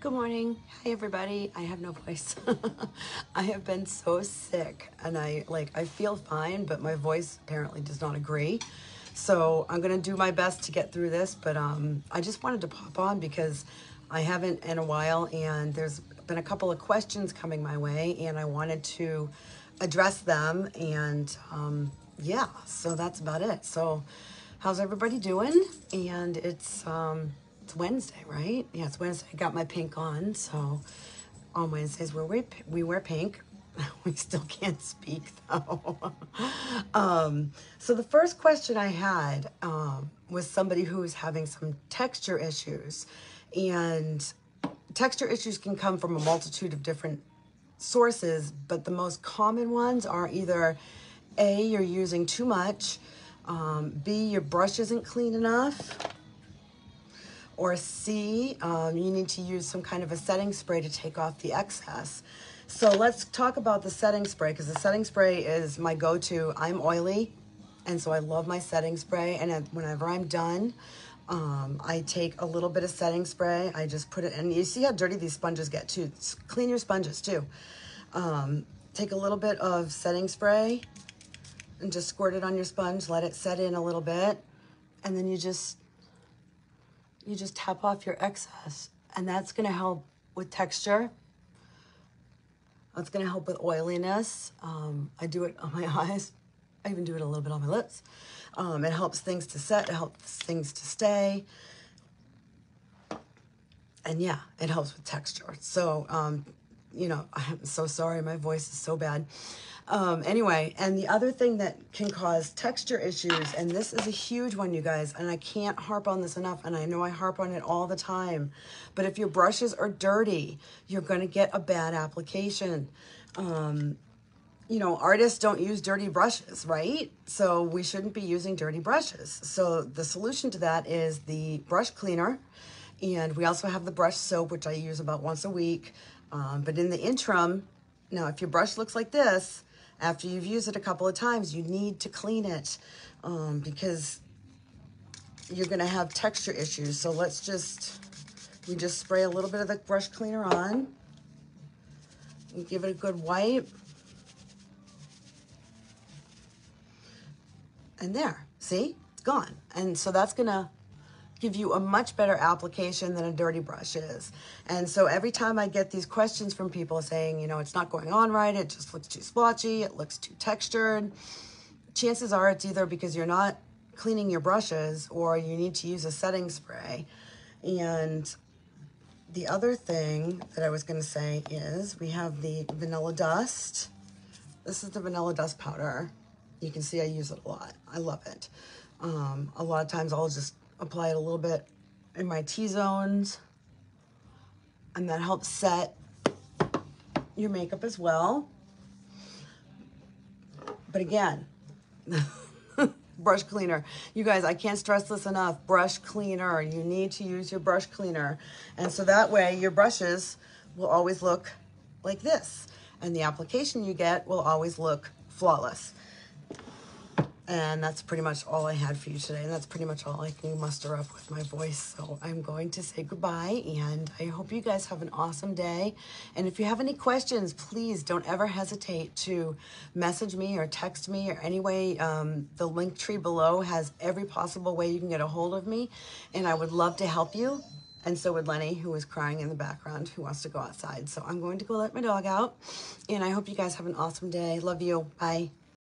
Good morning. Hi everybody. I have no voice. I have been so sick and I like I feel fine, but my voice apparently does not agree. So I'm gonna do my best to get through this, but um, I just wanted to pop on because I haven't in a while and there's been a couple of questions coming my way and I wanted to address them and um, yeah, so that's about it. So how's everybody doing? And it's um, it's Wednesday, right? Yeah, it's Wednesday. I got my pink on, so on Wednesdays we we wear pink. we still can't speak though. um, so the first question I had um, was somebody who was having some texture issues. And texture issues can come from a multitude of different sources, but the most common ones are either A, you're using too much, um, B, your brush isn't clean enough, or C, um, you need to use some kind of a setting spray to take off the excess. So let's talk about the setting spray because the setting spray is my go-to. I'm oily and so I love my setting spray and whenever I'm done, um, I take a little bit of setting spray. I just put it in. You see how dirty these sponges get too. Clean your sponges too. Um, take a little bit of setting spray and just squirt it on your sponge. Let it set in a little bit. And then you just you just tap off your excess and that's going to help with texture. That's going to help with oiliness. Um, I do it on my eyes. I even do it a little bit on my lips. Um, it helps things to set, it helps things to stay. And yeah, it helps with texture. So, um, you know, I'm so sorry. My voice is so bad. Um, anyway, and the other thing that can cause texture issues, and this is a huge one, you guys, and I can't harp on this enough, and I know I harp on it all the time, but if your brushes are dirty, you're going to get a bad application. Um, you know, artists don't use dirty brushes, right? So we shouldn't be using dirty brushes. So the solution to that is the brush cleaner. And we also have the brush soap, which I use about once a week. Um, but in the interim, now if your brush looks like this, after you've used it a couple of times, you need to clean it um, because you're going to have texture issues. So let's just, we just spray a little bit of the brush cleaner on and give it a good wipe. And there, see, it's gone. And so that's going to give you a much better application than a dirty brush is. And so every time I get these questions from people saying, you know, it's not going on right, it just looks too splotchy, it looks too textured, chances are it's either because you're not cleaning your brushes or you need to use a setting spray. And the other thing that I was going to say is we have the vanilla dust. This is the vanilla dust powder. You can see I use it a lot. I love it. Um, a lot of times I'll just apply it a little bit in my T-zones. And that helps set your makeup as well. But again, brush cleaner. You guys, I can't stress this enough. Brush cleaner. You need to use your brush cleaner. And so that way your brushes will always look like this. And the application you get will always look flawless. And that's pretty much all I had for you today. And that's pretty much all I can muster up with my voice. So I'm going to say goodbye. And I hope you guys have an awesome day. And if you have any questions, please don't ever hesitate to message me or text me or any way. Um, the link tree below has every possible way you can get a hold of me. And I would love to help you. And so would Lenny, who is crying in the background, who wants to go outside. So I'm going to go let my dog out. And I hope you guys have an awesome day. Love you. Bye.